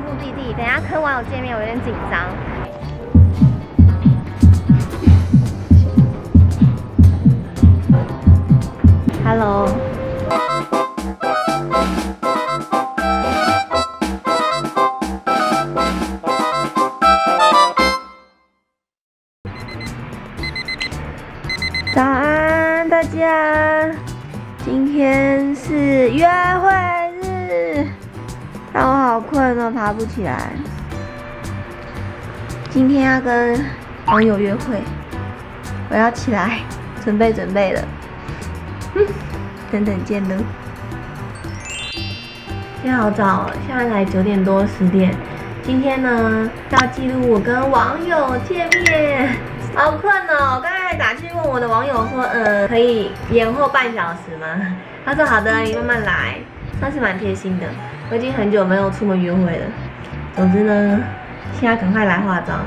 目的地，等下跟网友见面，我有点紧张。Hello。好困哦，爬不起来。今天要跟网友约会，我要起来准备准备了。嗯，等等见喽。现在好早，现在才九点多十点。今天呢，要记录我跟网友见面。好困哦！我刚才打去问我的网友说，呃，可以延后半小时吗？他说好的，你慢慢来，算是蛮贴心的。我已经很久没有出门约会了。总之呢，现在赶快来化妆。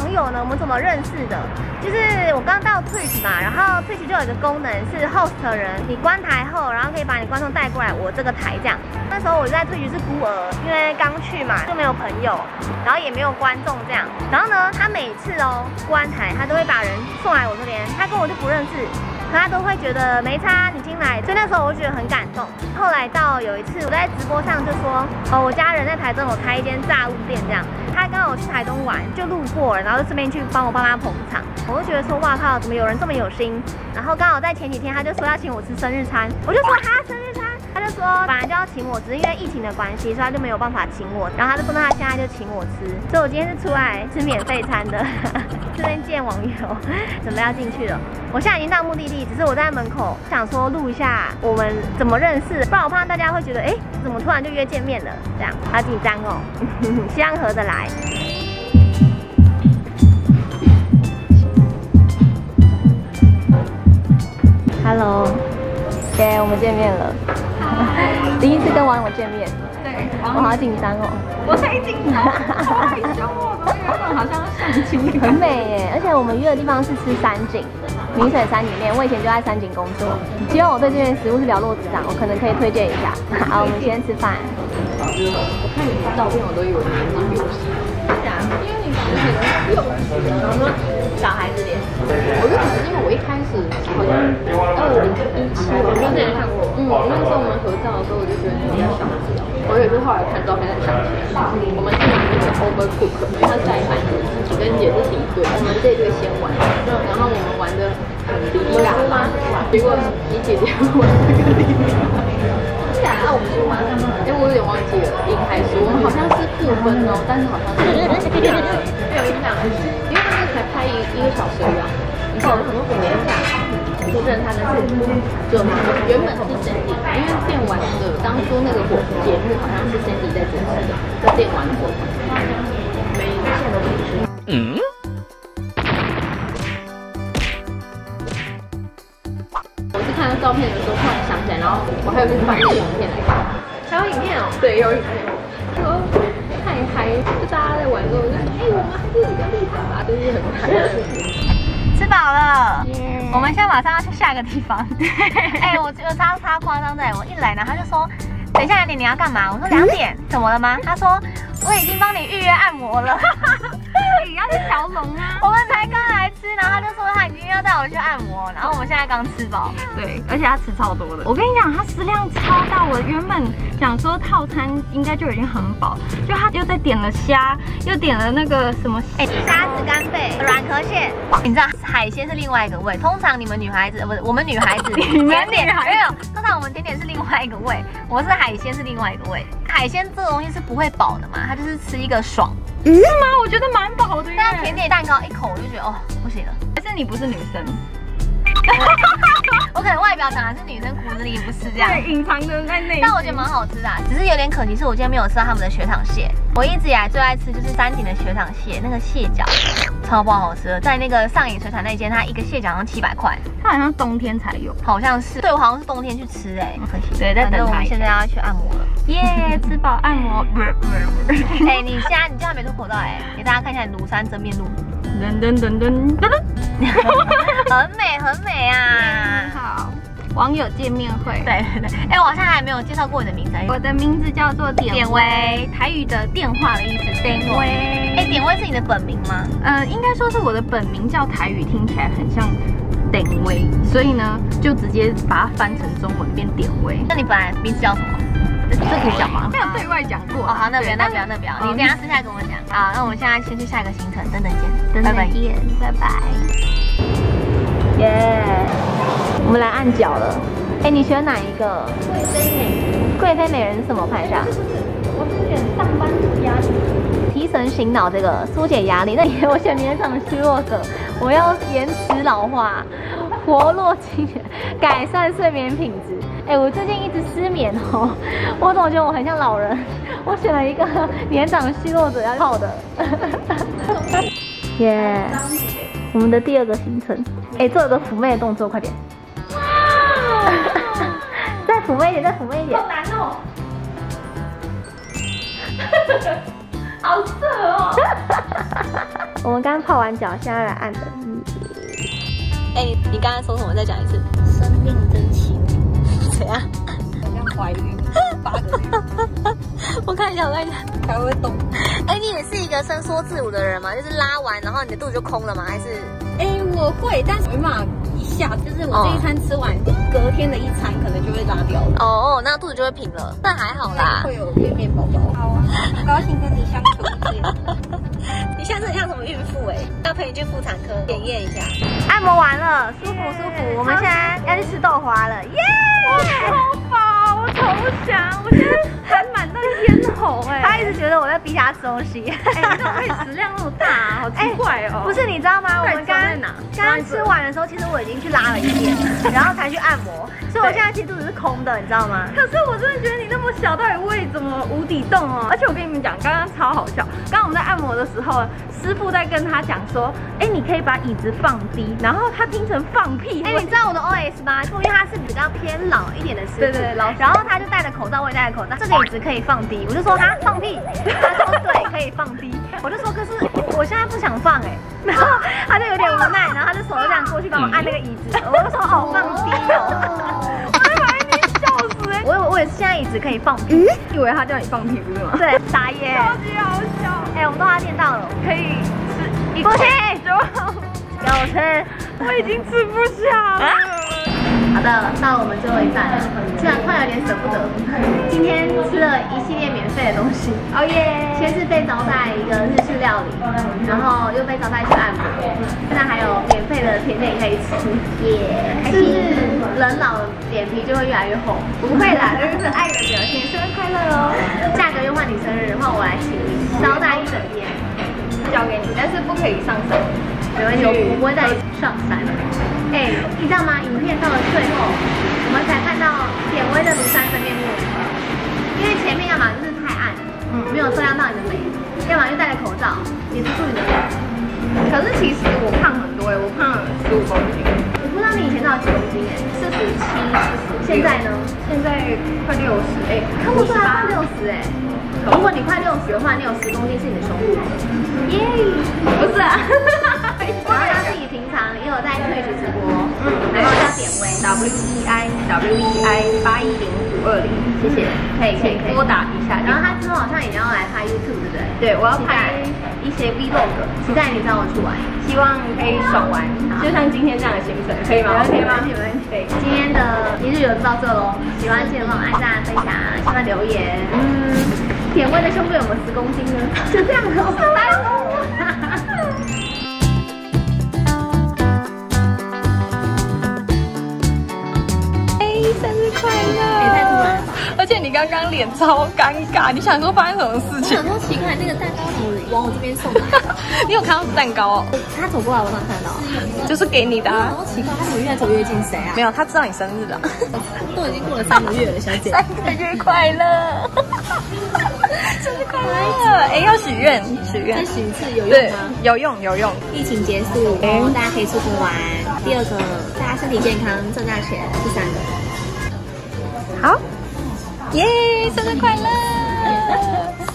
朋友呢，我们怎么认识的？就是我刚到 Twitch 嘛，然后 Twitch 就有一个功能是 host 人，你关台后，然后可以把你观众带过来我这个台这样。那时候我在 Twitch 是孤儿，因为刚去嘛，就没有朋友，然后也没有观众这样。然后呢，他每次哦关台，他都会把人送来我这边，他跟我就不认识。可他都会觉得没差，你进来，所以那时候我就觉得很感动。后来到有一次我在直播上就说，哦，我家人在台中我开一间炸物店这样，他刚好去台东玩，就路过，然后就顺便去帮我爸妈捧场。我就觉得说，哇靠，怎么有人这么有心？然后刚好在前几天他就说要请我吃生日餐，我就说他生日，他就说本来就要请我，只是因为疫情的关系，所以他就没有办法请我。然后他就说那他现在就请我吃，所以我今天是出来吃免费餐的。这边见网友，准备要进去了。我现在已经到目的地，只是我在门口想说录一下我们怎么认识，不然我怕大家会觉得，哎，怎么突然就约见面了？这样好紧张哦，希望合得来。见面，对，我好紧张哦。我太紧张了，好害羞哦，怎么有一种好像要相亲的很感觉？美耶，而且我们约的地方是吃山景，明水山里面。我以前就在山景工作，希望我对这边食物是了若指掌，我可能可以推荐一下。好，我们先吃饭。我看你照片，我都以为你是有戏，因为你长得很有戏。然后说小孩子脸，我就可能因为我一开始好像二零一七，我就之前看过，嗯，那时候我们合照的时候，我就觉得你很小只哦。我也是后来看照片才想起来，我们是拿那个 Overcook，因为它下一班是自己跟也是一对，我们这一队先玩，然后我们玩的很厉害，结果你姐姐玩的。更离嘎。是啊，那我们去玩，因为我有点忘记了，赢还是我们好像是负分哦，但是好像是没有印象，因为那个才拍一一个小时啊，你看很多五年下，主持人他的是就原本是 Cindy，因为电玩的当初那个火节目好像是 Cindy 在主持的，在电玩火，没一切都主持。嗯。我是看到照片的时候突然想，然后我还有去翻那个影片来看。还有影片哦？对，有影片。说看一嗨，就大家在玩的时候，我就哎，我们还是比较厉害吧，就是很嗨的事情。吃饱了，我们现在马上要去下个地方。哎、我觉得超超夸张的，我一来呢，他就说，等一下两点你要干嘛？我说两点，怎么了吗？他说我已经帮你预约按摩了。你要去条龙啊？我们才刚来吃，然后他就说他已经要带我去按摩，然后我们现在刚吃饱。对，而且他吃超多的。我跟你讲，他食量超大。我原本想说套餐应该就已经很饱，就他又再点了虾，又点了那个什么，哎、虾子、干贝、软壳蟹，你知道海鲜是另外一个味。通常你们女孩子，不是我们女孩子，你们点点没有，通常我们点点是另外一个味，我是海鲜是另外一个味。海鲜这个东西是不会饱的嘛，它就是吃一个爽。是吗？我觉得蛮饱的耶。但是甜点蛋糕一口我就觉得哦不行了。还是你不是女生？我我可能外表长得是女生，骨子里不是这样。对，隐藏的在内。但我觉得蛮好吃的，只是有点可惜，是我今天没有吃到他们的雪场蟹。我一直以来最爱吃就是山顶的雪场蟹，那个蟹脚超不好吃的，在那个上影水产那间，它一个蟹脚要七百块，它好像冬天才有，好像是。对我好像是冬天去吃哎，可惜。对，但等我们现在要去按摩了，耶，吃饱按摩。哎，你现在你现在没脱口罩哎，给大家看一下庐山真面目。噔噔噔噔噔噔，很美很美啊！好，网友见面会。对对对，哎，我好像还没有介绍过你的名字。我的名字叫做典威，台语的电话的意思。典威，哎，典威是你的本名吗？呃，应该说是我的本名，叫台语听起来很像典威，所以呢，就直接把它翻成中文变典威。那你本来名字叫什么？这可以讲吗？没有对外讲过。哦，好，那不要，那不要，那不要。你等下私下跟我讲。好，那我们现在先去下一个行程，等等见，等等见，拜拜。耶，我们来按脚了。哎，你选哪一个？贵妃美人，贵妃美人是什么？牌子啊。我是选上班族压力，提神醒脑，这个疏解压力。那我选年长虚弱者，我要延迟老化，活络精神，改善睡眠品质。哎，我最近一直失眠哦，我总觉得我很像老人。我选了一个年长虚弱者要泡的。耶，我们的第二个行程。哎，做个妩媚的动作，快点。再妩媚一点，再妩媚一点。好难哦。好色哦。我们刚泡完脚，现在来按的。哎，你刚刚说什么？再讲一次。生命真好像怀孕八个月。我看一下，我看一下，还会动。哎，你也是一个伸缩自如的人吗？就是拉完，然后你的肚子就空了吗？还是？哎，我会，但是没办法一下，就是我这一餐吃完，隔天的一餐可能就会拉掉了。哦，那肚子就会平了。那还好啦。会有面面包包。好啊，很 高兴跟你相处一天。你现在很像什么孕妇哎？要陪你去妇产科检验一下。按摩完了，舒服舒服。我们现在要去吃豆花了，耶！哇好饱我投降我现在还蛮到咽喉哎。他一直觉得我在逼他吃东西。哎，你怎么可以食量那么大？好奇怪哦。不是，你知道吗？我们刚刚刚吃完的时候，其实我已经去拉了一遍，然后才去按摩，所以我现在其实肚子是空的，你知道吗？可是我真的觉得你那么小，到底胃怎么无底洞哦？而且我跟你们讲，刚刚超好笑。刚刚我们在按摩的时候，师傅在跟他讲说，哎，你可以把椅子放低，然后他听成放屁。哎，你知道我的 OS 吗？因为他是比较偏老一点的师傅，对对对，老。然后他就口罩，我也戴着口罩，这个椅子可以放低。我就说他放屁，他说对，可以放低。我就说可是我现在不想放哎，然后他就有点无奈，然后他就手就这样过去帮我按那个椅子，我就说哦放低哦，我还把你笑死哎，我以为我也是现在椅子可以放屁，以为他叫你放屁不是吗？对，打野，超级好笑。哎，我们豆花店到了，可以吃一口，给我吃，我已经吃不下了。好的，到了我们最后一站，虽然快有点舍不得。今天吃了一系列免费的东西，哦耶！先是被招待一个日式料理，然后又被招待去按摩，现在还有免费的甜点可以吃，耶！是不是人老脸皮就会越来越厚？不会啦，这是爱的表现。生日快乐哦！下个月换你生日，换我来请你招待一整天，交给你，但是不可以上手，没问题，我不会带你上山。哎，你知道吗？影片到了最后，我们才看到典韦的庐山真面目。因为前面要么就是太暗，嗯，没有照亮到你的美；要么就戴着口罩，也遮住你的脸。可是其实我胖很多哎，我胖了十五公斤。我不知道你以前到几公斤哎？四十七、四十。现在呢？现在快六十哎，看不出来快六十哎。如果你快六十的话，你有十公斤是你的胸部。耶，不是啊。然后叫点位 W E I W E I 八一零五二零，谢谢，可以可以拨打一下。然后他之后好像也要来拍 YouTube，对不对？对，我要拍一些 Vlog，期待你找我去玩，希望可以爽玩，就像今天这样的行程，可以吗？可以吗？没问题。今天的一日游就到这喽，喜欢记得帮我按赞、分享，喜欢留言。嗯，点位的胸部有没有十公斤呢？就这样，拜拜。快乐！别太突然，而且。你刚刚脸超尴尬，你想说发生什么事情？想说奇怪，那个蛋糕怎么往我这边送来？你有看到蛋糕哦？他走过来，我哪看到？就是给你的。好奇怪，他怎么越走越近？谁啊？没有，他知道你生日了。都已经过了三个月了，小姐。三个月快乐！生日快乐！哎，要许愿，许愿。再许一次有用吗？有用，有用。疫情结束，大家可以出国玩。第二个，大家身体健康，赚大钱。第三个，好耶生日快乐。